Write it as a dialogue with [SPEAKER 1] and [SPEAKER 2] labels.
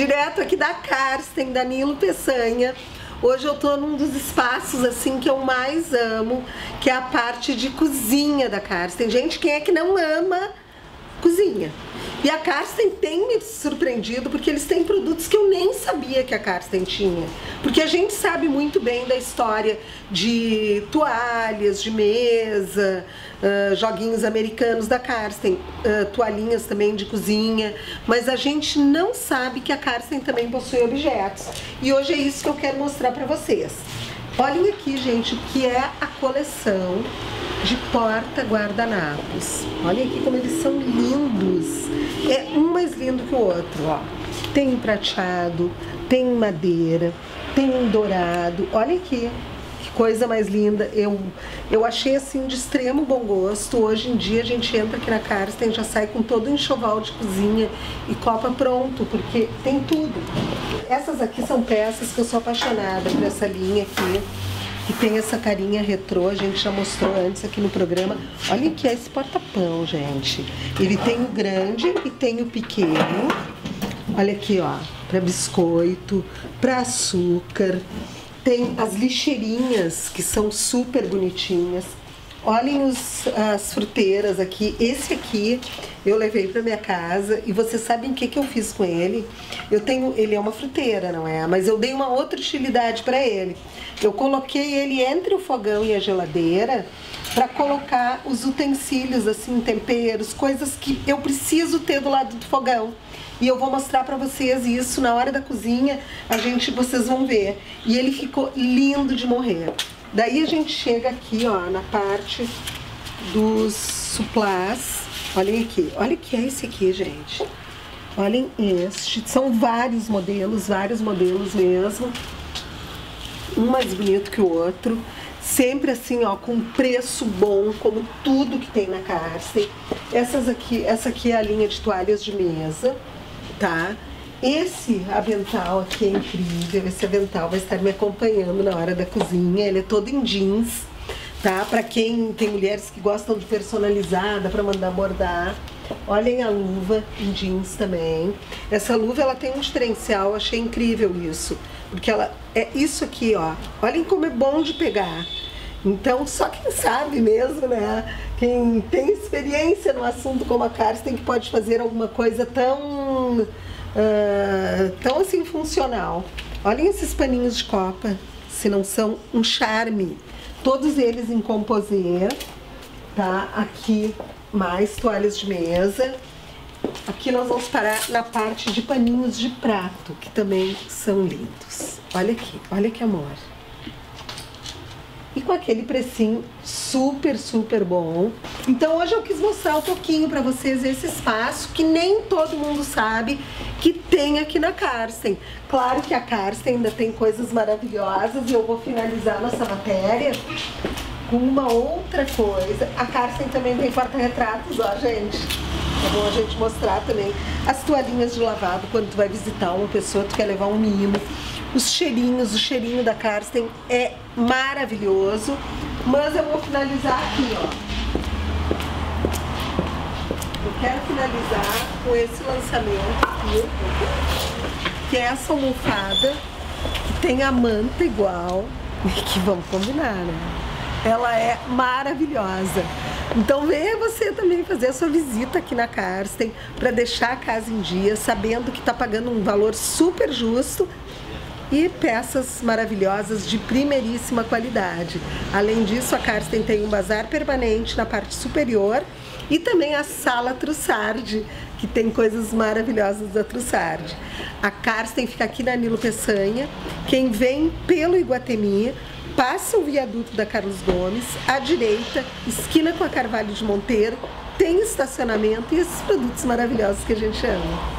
[SPEAKER 1] direto aqui da Karsten, Danilo Peçanha. Hoje eu tô num dos espaços assim que eu mais amo, que é a parte de cozinha da Karsten. Gente, quem é que não ama cozinha? E a Karsten tem me surpreendido porque eles têm produtos que eu nem sabia que a Karsten tinha. Porque a gente sabe muito bem da história de toalhas, de mesa, uh, joguinhos americanos da Karsten, uh, toalhinhas também de cozinha, mas a gente não sabe que a Karsten também possui objetos. E hoje é isso que eu quero mostrar para vocês. Olhem aqui, gente, o que é a coleção de porta guardanapos. Olha aqui como eles são lindos. É um mais lindo que o outro, ó. Tem prateado, tem madeira, tem dourado. Olha aqui, que coisa mais linda. Eu, eu achei assim de extremo bom gosto. Hoje em dia a gente entra aqui na Karsten, já sai com todo enxoval de cozinha e copa pronto, porque tem tudo. Essas aqui são peças que eu sou apaixonada por essa linha aqui que tem essa carinha retrô, a gente já mostrou antes aqui no programa. Olha que é esse porta-pão, gente. Ele tem o grande e tem o pequeno. Olha aqui, ó, para biscoito, para açúcar. Tem as lixeirinhas, que são super bonitinhas. Olhem os, as fruteiras aqui. Esse aqui eu levei para minha casa e vocês sabem o que, que eu fiz com ele? Eu tenho, ele é uma fruteira, não é? Mas eu dei uma outra utilidade para ele. Eu coloquei ele entre o fogão e a geladeira para colocar os utensílios, assim, temperos, coisas que eu preciso ter do lado do fogão. E eu vou mostrar para vocês isso na hora da cozinha, a gente, vocês vão ver. E ele ficou lindo de morrer. Daí a gente chega aqui, ó, na parte dos suplás. Olhem aqui, olha o que é esse aqui, gente. Olhem este, são vários modelos, vários modelos mesmo. Um mais bonito que o outro. Sempre assim, ó, com preço bom, como tudo que tem na Carsten. Essas aqui, essa aqui é a linha de toalhas de mesa, tá? Esse avental aqui é incrível, esse avental vai estar me acompanhando na hora da cozinha, ele é todo em jeans, tá? Pra quem tem mulheres que gostam de personalizar, dá pra mandar bordar. Olhem a luva em jeans também. Essa luva ela tem um diferencial, achei incrível isso. Porque ela é isso aqui, ó. Olhem como é bom de pegar. Então, só quem sabe mesmo, né? Quem tem experiência no assunto como a Karsten que pode fazer alguma coisa tão uh, tão assim funcional. Olhem esses paninhos de copa, se não são um charme. Todos eles em composê, tá? Aqui mais toalhas de mesa. Aqui nós vamos parar na parte de paninhos de prato, que também são lindos. Olha aqui, olha que amor e com aquele precinho super, super bom. Então hoje eu quis mostrar um pouquinho para vocês esse espaço que nem todo mundo sabe que tem aqui na Karsten. Claro que a Karsten ainda tem coisas maravilhosas e eu vou finalizar nossa matéria com uma outra coisa. A Karsten também tem porta-retratos, ó gente. É bom a gente mostrar também as toalhinhas de lavado quando tu vai visitar uma pessoa, tu quer levar um mimo os cheirinhos, o cheirinho da Karsten é maravilhoso. Mas eu vou finalizar aqui, ó. Eu quero finalizar com esse lançamento aqui, que é essa almofada, que tem a manta igual, que vamos combinar, né? Ela é maravilhosa. Então venha você também fazer a sua visita aqui na Karsten para deixar a casa em dia, sabendo que está pagando um valor super justo e peças maravilhosas de primeiríssima qualidade. Além disso, a Karsten tem um bazar permanente na parte superior e também a sala Trussardi, que tem coisas maravilhosas da Trussardi. A Karsten fica aqui na Nilo Peçanha. Quem vem pelo Iguatemi, passa o viaduto da Carlos Gomes, à direita, esquina com a Carvalho de Monteiro, tem estacionamento e esses produtos maravilhosos que a gente ama.